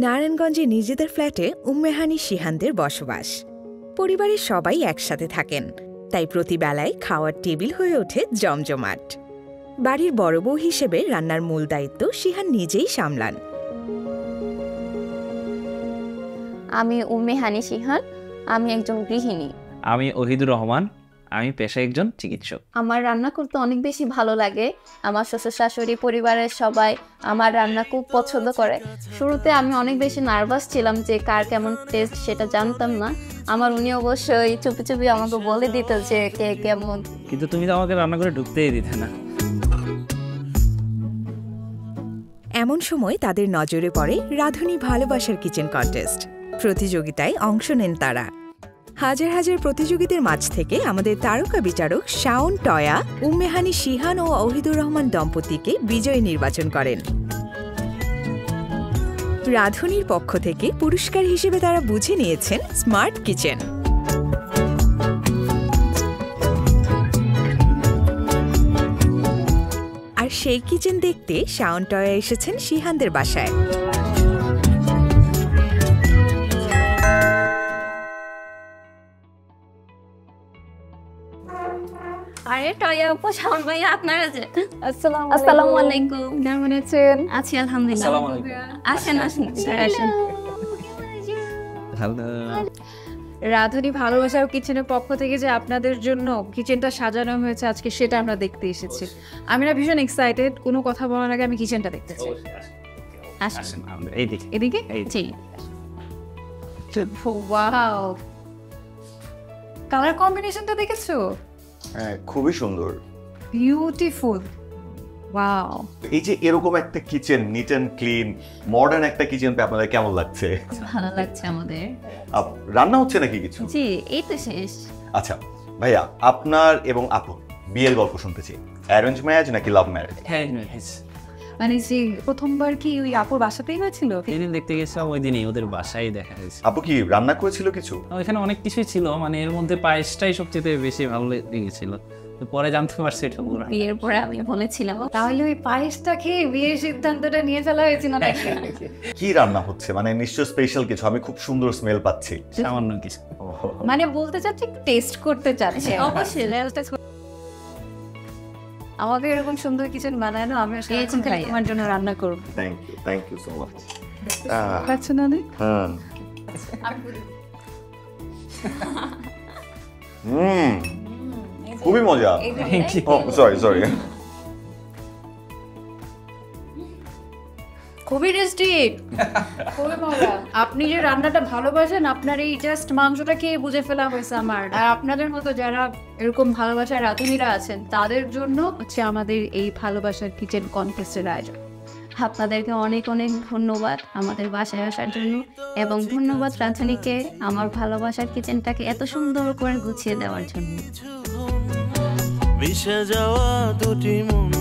নারায়ণগঞ্জে নিজেদের ফ্ল্যাটে উম্মেহানি সিহানদের বসবাস। পরিবারের সবাই একসাথে থাকেন তাই প্রতিবেলায় খাওয়ার টেবিল হয়ে ওঠে জমজমাট। বাড়ির বড় বউ হিসেবে রান্নার মূল দায়িত্ব সিহান নিজেই সামলান। আমি উম্মেহানি সিহান আমি একজন গৃহিণী। আমি ওহিদুর রহমান আমি পেশায় একজন চিকিৎসক। আমার রান্না করতে অনেক বেশি ভালো লাগে। আমার শ্বশুর শাশুড়ি পরিবারের সবাই আমার রান্না খুব পছন্দ করে। শুরুতে আমি অনেক বেশি নার্ভাস ছিলাম যে কার কেমন টেস্ট সেটা জানতাম না। আমার উনি অবশ্যই চুপি চুপি আমাকে বলে দিত যে কে কেমন। কিন্তু তুমি তো আমাকে রান্না করে ঢুকতেই দিতে না। এমন সময় তাদের নজরে পড়ে রাধুনী ভালোবাসার কিচেন কন্টেস্ট। প্রতিযোগিতায় অংশ নেন তারা। হাজার হাজার প্রতিযোগীদের মাঝ থেকে আমাদের তারকা বিচারক শাওন টয়া, উম্মেহানি শিহান ও অহিদুর রহমান দম্পতিকে বিজয়ী নির্বাচন করেন। রাধুনীর পক্ষ থেকে পুরস্কার হিসেবে তারা বুঝে নিয়েছেন স্মার্ট কিচেন। আর সেই কিচেন দেখতে শাওন টয়া এসেছেন শিহানদের বাসায়। আরে টয়া আপু শাওন ভাই আপনারা যে আসসালামু আসসালামু আলাইকুম। কেমন আছেন? আছি আলহামদুলিল্লাহ। আসসালামু আলাইকুম। আসেন আসেন আসেন। ভালো। রাধুনী ভালোবাসা কিচেনের পক্ষ থেকে যে আপনাদের জন্য কিচেনটা সাজানো হয়েছে আজকে সেটা আমরা দেখতে এসেছি। আমি না ভীষণ এক্সাইটেড কোনো কথা বলার আগে আমি কিচেনটা দেখতে চাই। আসেন। আসেন। এদিকে? জি। ওয়াও কালার কম্বিনেশনটা দেখেছ? হ্যাঁ খুবই সুন্দর। বিউটিফুল ওয়াও এই যে এরকম একটা kitchen neat and clean modern একটা কিচেন আপনাদের কেমন লাগছে? ভালো লাগছে আমাদের। আপ- রান্না হচ্ছে নাকি কিছু? জি এই তো শেষ। আচ্ছা ভাইয়া আপনার এবং আপু বিয়ের গল্প শুনতেছি অ্যারেঞ্জ ম্যারেজ নাকি লাভ ম্যারেজ হ্যাঁ মানে যে প্রথমবার কি ওই আপুর বাসাতেই হয়েছিল? দেখতে গেছিলাম ওই দিনই ওদের বাসায় দেখা হয়েছে। আপু কি রান্না করেছিল কিছু? ওইখানে অনেক কিছুই ছিল মানে এর মধ্যে পায়েসটাই সবচেয়ে বেশি ভালো লেগেছিল। পরে জানতে পারছি এটা পুরো বিয়ের পরে আমি বলেছিলাম। তাহলে ওই পায়েসটা খেয়ে বিয়ের সিদ্ধান্তটা নিয়ে ফেলা হয়েছিল নাকি? কি রান্না হচ্ছে? মানে নিশ্চয় স্পেশাল কিছু আমি খুব সুন্দর স্মেল পাচ্ছি। সামান্য কিছু। মানে বলতে চাচ্ছি টেস্ট করতে চাচ্ছে। অবশ্যই। আমাকে এরকম সুন্দর কিচেন বানায় না আমি তোমার জন্য রান্না করব। Thank you thank you so much আচ্ছা না রে? হ্যাঁ। হুম খুবই মজা। ও সরি সরি খুবই টেস্টি। খুবই মজা। আপনি যে রান্নাটা ভালোবাসেন আপনার এই জাস্ট মাংসটা খেয়ে বুঝে ফেলা হয়েছে আমার। আর আপনাদের মতো যারা এরকম ভালোবাসার রাঁধুনিরা আছেন তাদের জন্য হচ্ছে আমাদের এই ভালোবাসার কিচেন কনটেস্টের আয়োজন। আপনাদেরকে অনেক অনেক ধন্যবাদ আমাদের বাসায় আসার জন্য এবং ধন্যবাদ রাঁধুনিকে আমার ভালোবাসার কিচেনটাকে এত সুন্দর করে গুছিয়ে দেওয়ার জন্য। মিশে যাওয়া দুটি মন